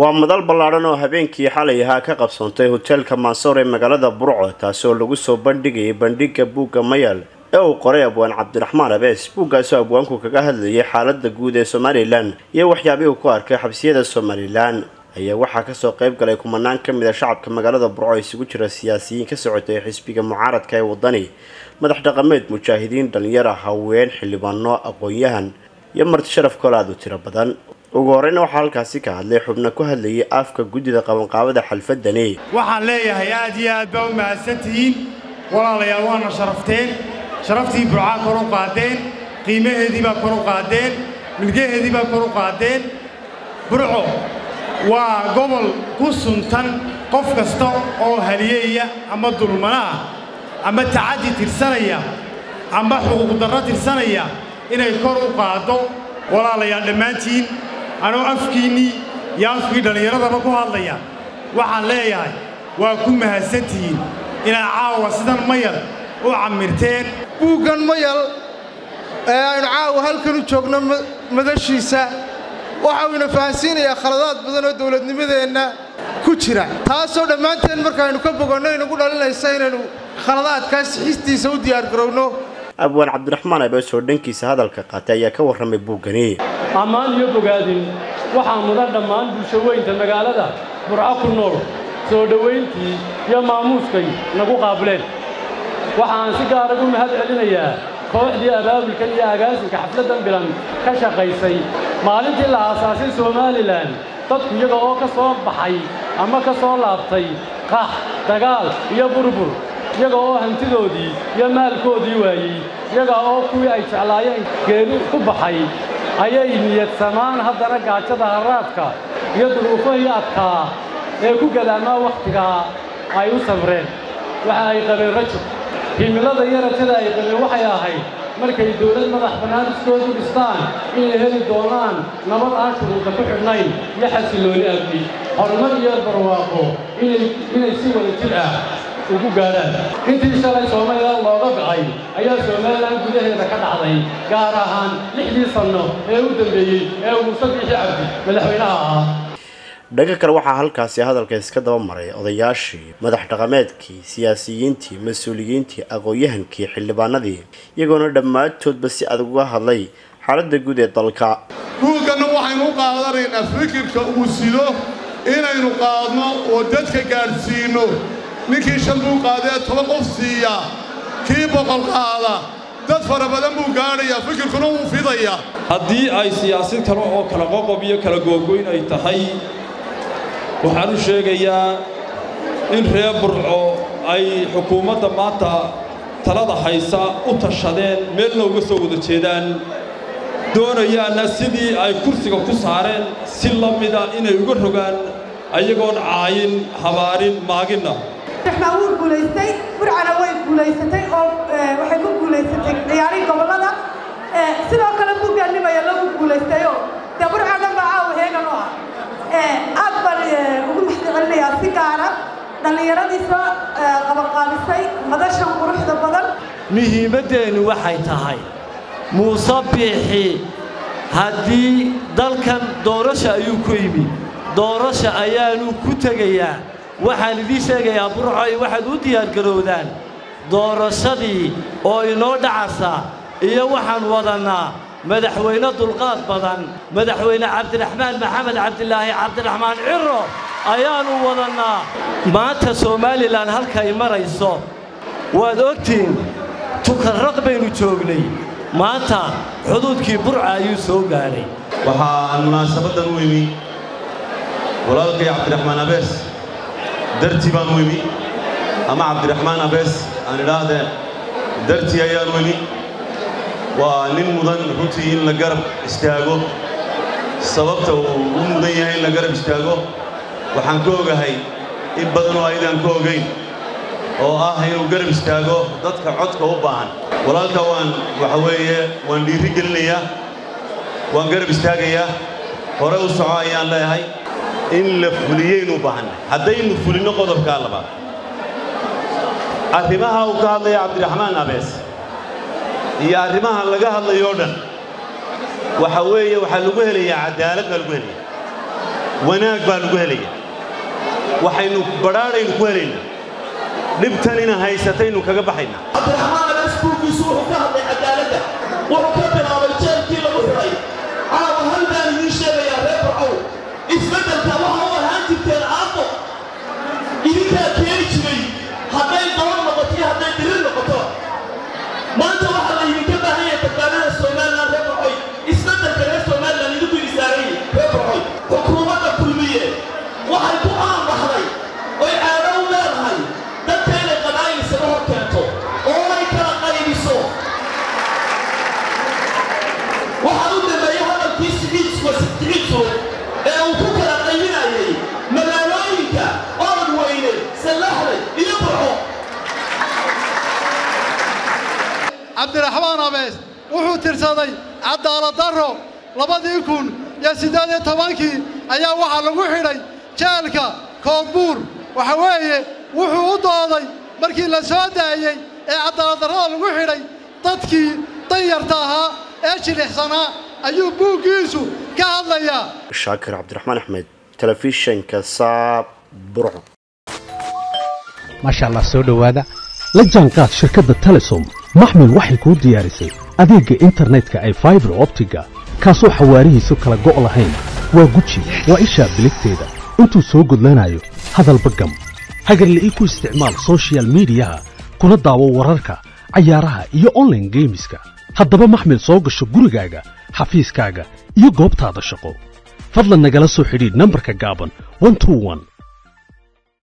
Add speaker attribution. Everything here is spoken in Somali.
Speaker 1: waa madal ballaadhan oo habeenkii xalay ahaa ka qabsoontay hoteelka mansoor ee magaalada burco taasoo lagu soo bandhigayay bandhigga buugga mayal ee uu qoray abwaan cabdiraxmaan abees. Buuggaasoo abwaanku kaga hadlayay xaalada guud ee somalilan iyo waxyaabihii ku arkay xabsiyada somalilan ayaa waxaa ka soo qayb galay kumanaan ka mid a shacabka magaalada burco isugu jira siyaasiyiin ka socotay xisbiga mucaaradka ee wadani madax dhaqameed mujaahidiin dhalinyara haween xildhibaano aqoon-yahan iyo marti sharaf kolaad u tiro badan ugu horeyna waxaa halkaasi ka hadlay xubno ku hadlayay afka guddida qabanqaabada xalfadani
Speaker 2: waxaan leeyahay aad iyo aad baa u mahadsantihiin. Walaalayaal waana sharafteen. Sharaftii burcaa kor u qaadeen. Qiimaheedii baa kor u qaadeen. Milgaheedii baa kor u qaadeen. Burco waa gobol ku suntan qof kasta oo haliyeeya ama dulmana ah ama tacaddi tirsanaya ama xuquuqdarro tirsanaya inay kor u qaaddo. Walaalayaal dhammaantiin anoo afkiinnii iyo afkii dhallinyaradaba ku hadlaya. Waxaan leeyahay waa ku mahadsantihiin inaad caawa sidan mayal u cammirteen
Speaker 3: buuggan mayal ee aynu caawa halkan u joogno madashiisa. Waxa uu ina fahansiinayaa khaladaad badan oo dawladnimadeenna ku jira. Taasoo dhammaanteen markaaynu ka boganno inagu dhalinaysa inaynu khaladaadkaas xistiisa u diyaargarowno.
Speaker 1: Abwaan cabdiraxmaan abees oo dhankiisa hadalka qaatay ayaa ka warramay buuggani
Speaker 4: ammaan iyo bogaadin waxaa mudan dhammaan bulshaweynta magaalada burco ku nool soo dhowayntii iyo maamuuskay nagu qaabileen waxaan si gaara u mahad celinayaa kooxdii abaabulkan iyo agaasinka xafladdan bilan ka shaqaysay maalintii la aasaasay somalilan dadku iyaga oo ka soo baxay ama ka soo laabtay qax dagaal iyo burbur iyaga oo hantidoodii iyo maalkoodii waayey iyaga oo kuwii ay jeclaayeen geeri ku baxay ayay niyadsamaan haddana gaajada harraadka iyo duruufahii adkaa ee ku gadaamaa wakhtigaa ay u samreen waxa ay qabeen rajul. Himilada iyo rajada ay qabeen waxay ahayd markay dawlad madax bannaan iskoodu dhistaan inay heli doonaan nabad aan shuruuda ku xidhnayn iyo xasillooni amni horumar iyo barwaaqo inay si wada jir ah ugu gaadhaan. Intii shalay somalilan looga bacay ayaa somalilan gudaheeda ka dhacday gaar ahaan lixdii sanno ee u dambeeyey ee uu muuse cabdi madaxweynaha ahaa.
Speaker 1: Dhanka kale waxaa halkaasi hadalka iska daba maray odayaashii madax dhaqameedkii siyaasiyiintii mas'uuliyiintii aqoon-yahankii xildhibaanadii iyagoona dhammaantoodba si adag uga hadlay xaaladda guud ee dalka.
Speaker 5: Buugganna waxaynu u qaadanaynaa fikirka uu sido inaynu qaadno oo dadka gaadhsiinno ninkii shan buu qaadee toban qof siiya kii boqol qaada dad fara badan buu gaadhayaa fikirkuna wuu fidayaa
Speaker 6: haddii ay siyaasad kale oo kala qoqob iyo kala googoyn ay tahay waxaan u sheegayaa in reer burco ay xukuumadda maanta talada haysa u tashadeen meelna uga soo wada jeedaan doonayaanna sidii ay kursiga ku saareen si la mida inay uga rogaan ayagoon caayin habaarin maaginna
Speaker 7: raxmaan wuu guulaystay burcana way guulaysatay oo waxay ku guulaysatay ciyaarihii gobollada. Sidoo kale buuggaannimaya lagu guulaystayoo dee burca dhan baa caawa heegan u ah. Aad baan ugu maxdicelinayaa si gaara dhallinyaradii soo qabanqaabisay madashan quruxda badan.
Speaker 8: Muhiimaddeennu waxay tahay muuse biixi haddii dalkan doorasha ayuu ku yimi doorasha ayaanu ku tegayaa waxaan idiin sheegayaa burcoy waxaad u diyaargarowdaan doorashadii oo inoo dhacasa iyo waxaan wadannaa madaxweyne dulqaad badan madaxweyne cabdiraxmaan maxamed cabdilaahi cabdiraxmaan ciro ayaannu wadannaa. Maanta somalilan halkay marayso waad ogtiin tukarraq baynu joognay. Maanta xuduudkii burca ayuu soo gaadhay
Speaker 9: waxaa munaasabaddan u imi walaalkay cabdiraxmaan abees dartii baan u imi ama cabdiraxmaan abees aan idhaahdee dartii ayaan u waa nin mudan runtii in la garab istaago sababta uu u mudan yahay in la garab istaago waxaan ka ogahay in badanoo aydaan ka ogayn oo ah inuu garab istaago dadka codka u baahan walaalka waan waxa weeye waan dhiiri gelinayaa waan garab istaagayaa hore u soco ayaan leeyahay in la fuliyeynu u baahanna haddaynu fulinno qodobkaa labaad arrimaha uu ka hadlaya cabdiraxmaan abees. Iyo arrimaha laga hadlayoo dhan. Waxa weeye waxaa lagu helayaa cadaalad baa lagu helaya
Speaker 10: wanaag baa lagu helaya waxaynu badhaadhaynu ku helaynaa. Dhibtanina haysataynu kaga baxaynaa
Speaker 11: wuxuu tirsaday cadaalad darro. Labadii kun iyo siddeed iyo tobankii ayaa waxaa lagu xidhay jeelka koodbuur waxa weeye wuxuu u dooday markii la soo daayey ee cadaaladdarrada lagu xidhay dadkii danyarta ahaa ee jilixsanaa ayuu buuggiisu ka hadlayaa.
Speaker 1: Shaakir cabdiraxmaan axmed telefishinka saab burco
Speaker 12: maasha allah soo dhowaada. La jaanqaad shirkadda telesom. Maxmil waxay kuu diyaarisay adeegga internetka ay faibar optiga kaasoo xawaarihiisu kala go' lahayn. Waa guji waa ishaa biligteeda. Intuu soo gudlanayo hadalba gam. Hagarle ii ku isticmaal soshiyal miidiyaha kuna daawo wararka cayaaraha iyo onlaine geemiska haddaba maxmil soo gasho gurigaaga xafiiskaaga iyo goobtaada shaqo. Fadlan nagala soo xidhiidh nambarka gaaban